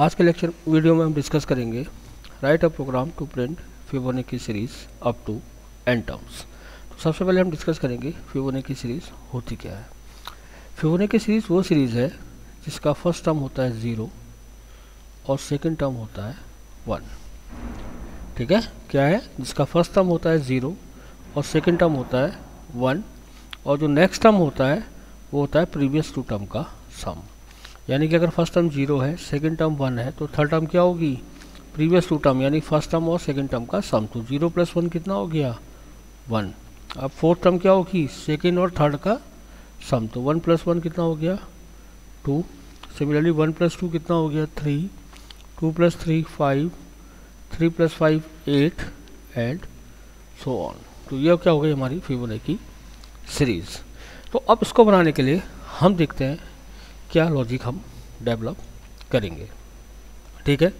आज के lecture video में हम डिस्कस करेंगे write a program to print Fibonacci series up to N terms तो सबसे पहले हम डिस्कस करेंगे फिबोने की सीरीज़ होती क्या है। फिबोने की सीरीज़ वो सीरीज़ है जिसका फ़र्स्ट टर्म होता है ज़ीरो और सेकंड टर्म होता है वन ठीक है? क्या है? जिसका फ़र्स्ट टर्म होता है ज़ीरो और सेकेंड टर्म होता है वन और जो नेक्स्ट टर्म होता है, वो होता है प्रीवियस टू टर्म का सम यानी कि अगर फ़र्स्ट टर्म ज़ीरो है सेकंड टर्म वन है तो थर्ड टर्म क्या होगी? प्रीवियस टू टर्म यानी फ़र्स्ट टर्म और सेकंड टर्म का सम तो ज़ीरो प्लस वन कितना हो गया? वन अब फोर्थ टर्म क्या होगी? सेकंड और थर्ड का सम तो वन प्लस वन कितना हो गया? Two similarly one plus two कितना हो गया? Three two plus three five three plus five eight and so on तो यह क्या हो गई हमारी फिबोने की सीरीज़ तो अब इसको बनाने के लिए हम देखते हैं क्या लॉजिक हम डेवलप करेंगे? ठीक है?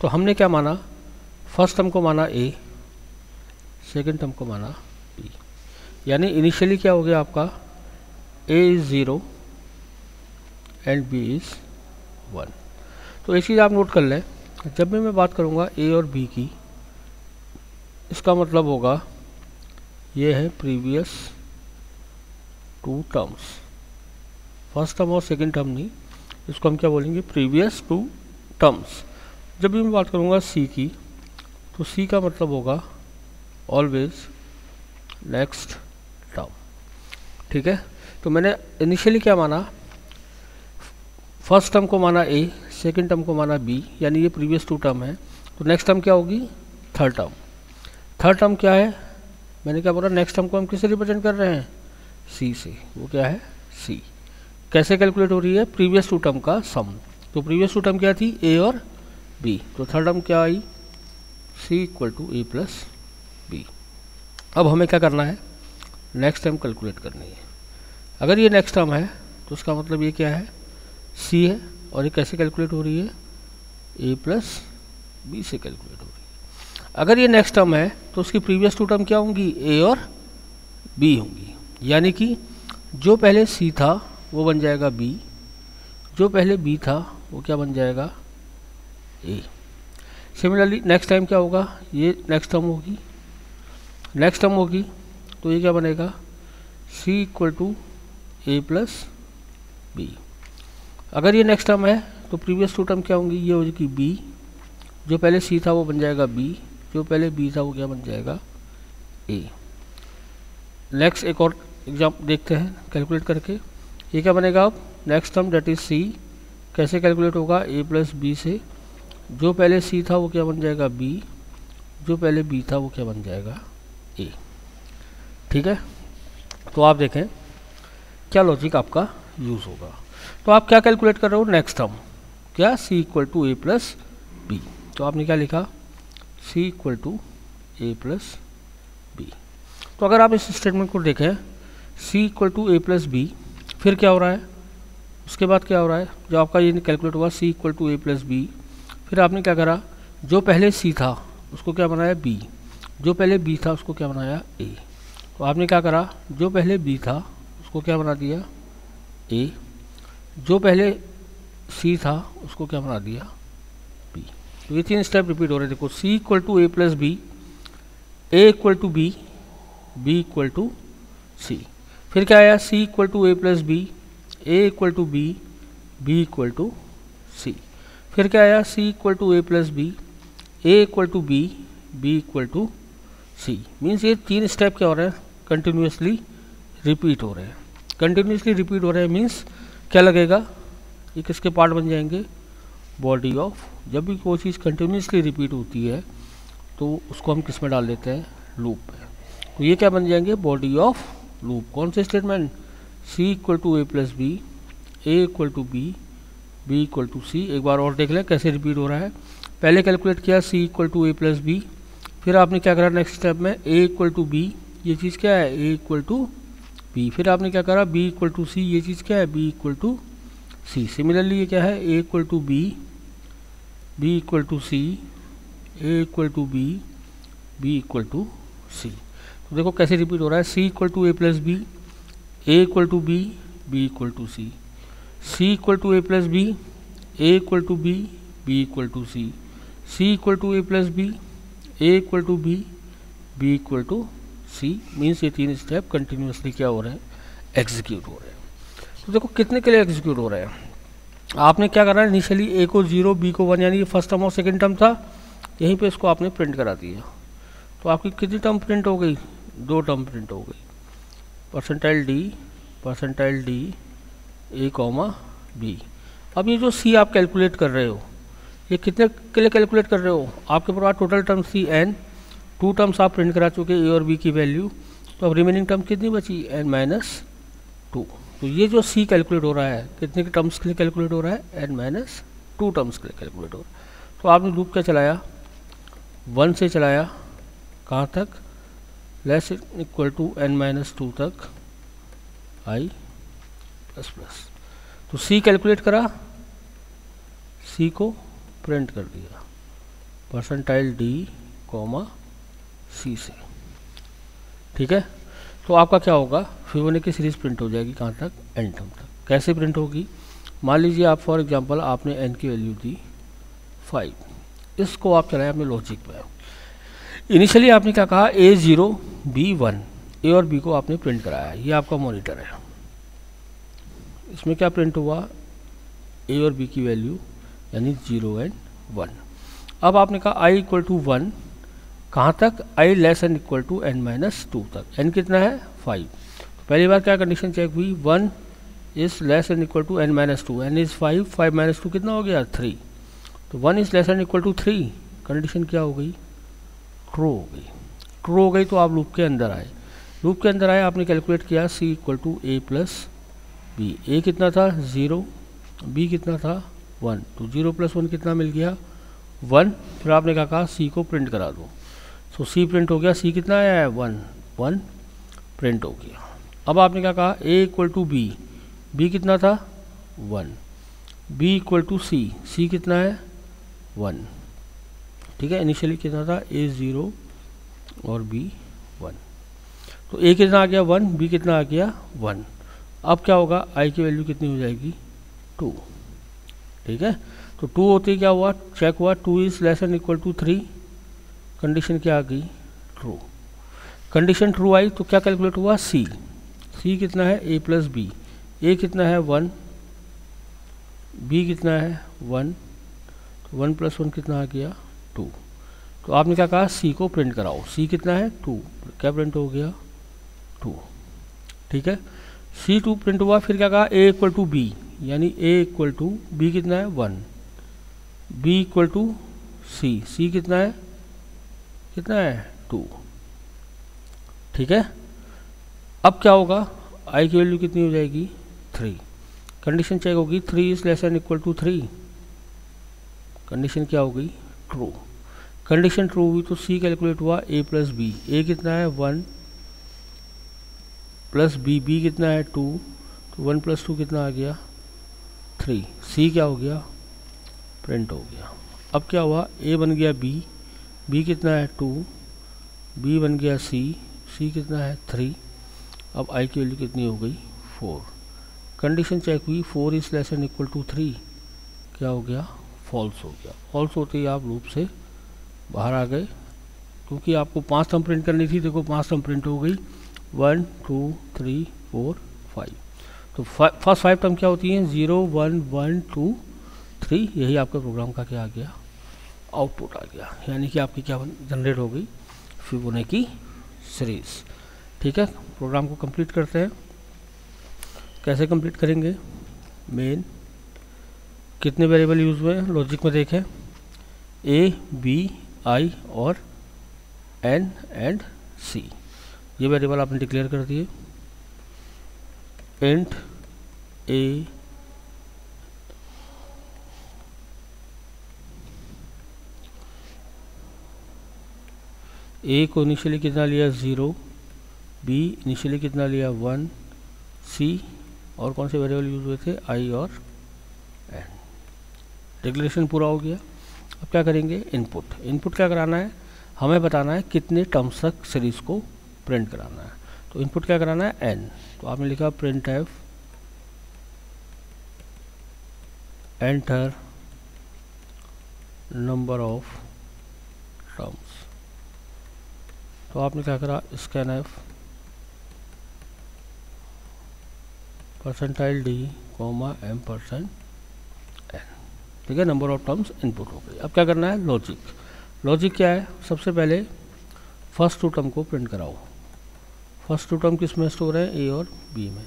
तो हमने क्या माना? फ़र्स्ट टर्म को माना ए सेकंड टर्म को माना बी यानी इनिशियली क्या हो गया आपका? A is zero and B is one तो एक चीज़ आप नोट कर लें। जब भी मैं बात करूँगा ए और बी की, इसका मतलब होगा, ये है previous two terms first term और सेकेंड टर्म नहीं। इसको हम क्या बोलेंगे? प्रीवियस टू टर्म्स जब भी मैं बात करूँगा सी की तो सी का मतलब होगा ऑलवेज नेक्स्ट टर्म ठीक है? तो मैंने इनिशियली क्या माना? फ़र्स्ट टर्म को माना ए सेकेंड टर्म को माना बी यानी ये प्रीवियस टू टर्म है। तो नेक्स्ट टर्म क्या होगी? थर्ड टर्म थर्ड टर्म क्या है? मैंने क्या बोला? नेक्स्ट टर्म को हम किससे रिप्रेजेंट कर रहे हैं? सी से। वो क्या है? सी कैसे कैलकुलेट हो रही है? प्रीवियस टू टर्म का सम। तो प्रीवियस टू टर्म क्या थी? ए और बी तो थर्ड टर्म क्या आई? C equal to A plus B अब हमें क्या करना है? नेक्स्ट टर्म कैलकुलेट करनी है। अगर ये नेक्स्ट टर्म है तो उसका मतलब ये क्या है? सी है, और ये कैसे कैलकुलेट हो रही है? ए प्लस बी से कैलकुलेट हो रही है। अगर ये नेक्स्ट टर्म है तो उसकी प्रीवियस टू टर्म क्या होंगी? ए और बी होंगी। यानी कि जो पहले सी था वो बन जाएगा बी। जो पहले बी था, वो क्या बन जाएगा? ए। सिमिलरली नेक्स्ट टाइम क्या होगा? ये नेक्स्ट टर्म होगी। नेक्स्ट टर्म होगी तो ये क्या बनेगा? C equal to A plus B अगर ये नेक्स्ट टर्म है तो प्रीवियस टू टर्म क्या होंगी? ये हो होगी बी जो पहले सी था, वो बन जाएगा बी जो पहले बी था, वो क्या बन जाएगा? ए नेक्स्ट एक और एग्ज़ाम देखते हैं कैलकुलेट करके। ये क्या बनेगा अब? Next term that is C कैसे कैलकुलेट होगा? ए प्लस बी से। जो पहले सी था, वो क्या बन जाएगा? बी जो पहले बी था, वो क्या बन जाएगा? ए ठीक है? तो आप देखें, क्या लॉजिक आपका यूज़ होगा? तो आप क्या कैलकुलेट कर रहे हो? नेक्स्ट टर्म क्या? C equal to A plus B तो आपने क्या लिखा? C equal to A plus B तो अगर आप इस स्टेटमेंट को देखें C equal to A plus B फिर क्या हो रहा है? उसके बाद क्या हो रहा है? जो आपका ये कैलकुलेट हुआ C equal to A plus B फिर आपने क्या करा? जो पहले सी था, उसको क्या बनाया? बी जो पहले बी था, उसको क्या बनाया? ए तो आपने क्या करा? जो पहले बी था, उसको क्या बना दिया? ए जो पहले सी था, उसको क्या बना दिया? बी तो ये तीन स्टेप रिपीट हो रहे देखो C equal to A plus B A equal to B B equal to C फिर क्या आया? C equal to A plus B A equal to B B equal to C फिर क्या आया? C equal to A plus B A equal to B B equal to C means ये तीन step क्या हो रहे हैं? कंटिन्यूसली रिपीट हो रहे हैं। कंटिन्यूसली रिपीट हो रहे हैं मीन्स क्या लगेगा? ये किसके पार्ट बन जाएँगे? बॉडी ऑफ़ जब भी कोई चीज़ कंटिन्यूसली रिपीट होती है तो उसको हम किसमें डाल देते हैं? लूप में। तो ये क्या बन जाएँगे? बॉडी ऑफ़ लूप कौन से statement C equal to A plus B A equal to B B equal to C एक बार और देख लें कैसे रिपीट हो रहा है पहले कैलकुलेट किया C equal to A plus B फिर आपने क्या करा नेक्स्ट स्टेप में ए इक्वल टू बी ये चीज़ क्या है ए इक्वल टू बी फिर आपने क्या करा बी इक्वल टू सी ये चीज़ क्या है B equal to C similarly ये क्या है A equal to B B equal to C A equal to B B equal to C तो देखो कैसे रिपीट हो रहा है? C equal to A plus B A equal to B B equal to C C equal to A plus B A equal to B B equal to C C equal to A plus B A equal to B B equal to C means ये तीन step continuously क्या हो रहे हैं? Execute हो रहे हैं। तो देखो कितने के लिए एग्जीक्यूट हो रहे हैं? आपने क्या करा है? इनिशियली ए को ज़ीरो बी को वन यानी फ़र्स्ट टर्म और सेकेंड टर्म था। यहीं पे इसको आपने प्रिंट करा दिया। तो आपकी कितनी टर्म प्रिंट हो गई? दो टर्म प्रिंट हो गई। Percentile D percentile D A comma B अब ये जो सी आप कैलकुलेट कर रहे हो, ये कितने के लिए कैलकुलेट कर रहे हो? आपके पास total term C N two terms आप प्रिंट करा चुके ए और बी की वैल्यू तो अब रिमेनिंग टर्म कितनी बची? एन माइनस टू तो ये जो सी कैलकुलेट हो रहा है, कितने के टर्म्स के लिए कैलकुलेट हो रहा है? एन माइनस टू टर्म्स के लिए कैलकुलेट हो रहा है। तो आपने लूप क्या चलाया? वन से चलाया। कहाँ तक? Less equal to N minus two तक आई प्लस प्लस तो सी कैलकुलेट करा सी को प्रिंट कर दिया परसेंटाइल डी कॉमा सी से। ठीक है? तो आपका क्या होगा? फिबोने की सीरीज़ प्रिंट हो जाएगी कहाँ तक? एन टर्म तक। कैसे प्रिंट होगी? मान लीजिए आप फॉर एग्जांपल आपने एन की वैल्यू दी फाइव इसको आप चलाए अपने लॉजिक में इनिशियली आपने क्या कहा? A zero B one A और बी को आपने प्रिंट कराया ये आपका मॉनिटर है। इसमें क्या प्रिंट हुआ? ए और बी की वैल्यू यानी ज़ीरो एंड वन अब आपने कहा आई इक्वल टू वन कहाँ तक? I less N equal to N minus two तक। एन कितना है? फाइव तो पहली बार क्या कंडीशन चेक हुई? One is less N equal to N minus two N is five five minus two कितना हो गया? थ्री तो one is less N equal to three condition क्या हो गई? ट्रू हो गई ट्रू हो गई तो आप लूप के अंदर आए। लूप के अंदर आए, आपने कैलकुलेट किया C equal to A plus B A कितना था? ज़ीरो बी कितना था? वन तो ज़ीरो प्लस वन कितना मिल गया? वन फिर आपने क्या कहा? सी को प्रिंट करा दो। तो सी प्रिंट हो गया। सी कितना आया है? वन वन प्रिंट हो गया। अब आपने क्या कहा? A equal to B B कितना था? One B equal to C C कितना है? वन ठीक है? इनिशियली कितना था? ए ज़ीरो और बी वन तो ए कितना आ गया? वन बी कितना आ गया? वन अब क्या होगा? आई की वैल्यू कितनी हो जाएगी? टू ठीक है? तो टू होते क्या हुआ? चेक हुआ. Two is less N equal to three condition क्या आ गई? ट्रू कंडीशन ट्रू आई तो क्या कैलकुलेट हुआ? सी सी कितना है? ए प्लस बी ए कितना है? वन बी कितना है? वन तो वन प्लस वन कितना आ गया? टू तो आपने क्या कहा? सी को प्रिंट कराओ। सी कितना है? टू क्या प्रिंट हो गया? टू ठीक है? सी टू प्रिंट हुआ, फिर क्या कहा? ए इक्वल टू बी यानी ए इक्वल टू बी कितना है? One B equal to C C कितना है? कितना है? टू ठीक है? अब क्या होगा? आई की वैल्यू कितनी हो जाएगी? थ्री कंडीशन चेक होगी। Three is less N equal to three condition क्या होगी? ट्रू कंडीशन ट्रू हुई तो सी कैलकुलेट हुआ ए प्लस बी ए कितना है? वन प्लस बी बी कितना है? टू तो वन प्लस टू कितना आ गया? थ्री सी क्या हो गया? प्रिंट हो गया. अब क्या हुआ? ए बन गया बी बी कितना है? टू बी बन गया सी सी कितना है? थ्री अब आई की वैल्यू कितनी हो गई? फोर कंडीशन चेक हुई. Four is less N equal to three क्या हो गया? फॉल्स हो गया. फॉल्स होते ही आप लूप से बाहर आ गए। क्योंकि आपको पाँच टर्म प्रिंट करनी थी, देखो पाँच टर्म प्रिंट हो गई। One, two, three, four, five. तो फ़र्स्ट फाइव टर्म क्या होती हैं? Zero, one one, two, three. यही आपके प्रोग्राम का क्या आ गया? आउटपुट आ गया। यानी कि आपकी क्या जनरेट हो गई फिबोने की सीरीज़। ठीक है? प्रोग्राम को कंप्लीट करते हैं। कैसे कंप्लीट करेंगे? मेन, कितने वेरिएबल यूज़ हुए हैं? लॉजिक में देखें। ए, बी आई और एन एंड सी। ये वेरिएबल आपने डिक्लेयर कर दिए। एंड ए ए को इनिशियली कितना लिया? ज़ीरो बी इनिशियली कितना लिया? वन सी और कौन से वेरिएबल यूज़ हुए थे? आई और एन डिक्लेरेशन पूरा हो गया। अब क्या करेंगे? इनपुट इनपुट क्या कराना है? हमें बताना है कितने टर्म्स तक सीरीज़ को प्रिंट कराना है। तो इनपुट क्या कराना है? एन तो आपने लिखा print F enter number of terms तो आपने क्या करा? Scan F percentile D comma M percent ठीक है नंबर ऑफ़ टर्म्स इनपुट हो गई। अब क्या करना है? लॉजिक लॉजिक क्या है? सबसे पहले फ़र्स्ट टू टर्म को प्रिंट कराओ। फ़र्स्ट टू टर्म किसमें स्टोर है? ए और बी में।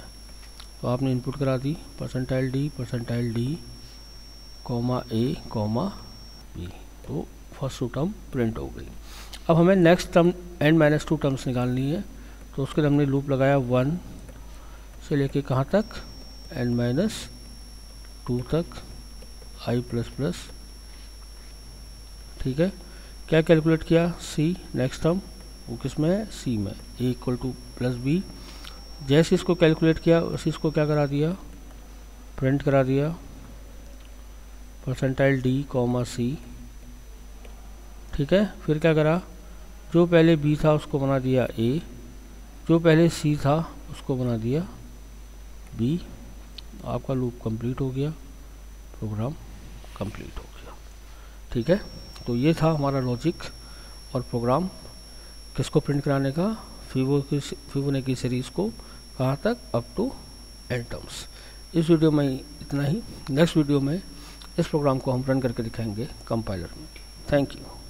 तो आपने इनपुट करा दी percentile D percentile D comma A comma B तो फ़र्स्ट टू टर्म प्रिंट हो गई। अब हमें next term N minus two terms निकालनी है। तो उसके लिए हमने लूप लगाया वन से लेके कहाँ तक? एन माइनस टू तक। आई प्लस प्लस ठीक है? क्या कैलकुलेट किया? सी नेक्स्ट टर्म वो किसमें है? सी में। A equal to plus B जैसे इसको कैलकुलेट किया, वैसे इसको क्या करा दिया? प्रिंट करा दिया। परसेंटाइल डी कॉमा सी ठीक है? फिर क्या करा? जो पहले बी था, उसको बना दिया ए जो पहले सी था, उसको बना दिया बी आपका लूप कंप्लीट हो गया। प्रोग्राम कंप्लीट हो गया। ठीक है? तो ये था हमारा लॉजिक और प्रोग्राम किसको प्रिंट कराने का? फीवो की फीवो ने की सीरीज़ को। कहाँ तक? अप टू एंड टर्म्स इस वीडियो में इतना ही। नेक्स्ट वीडियो में इस प्रोग्राम को हम रन करके दिखाएँगे कंपाइलर में। Thank you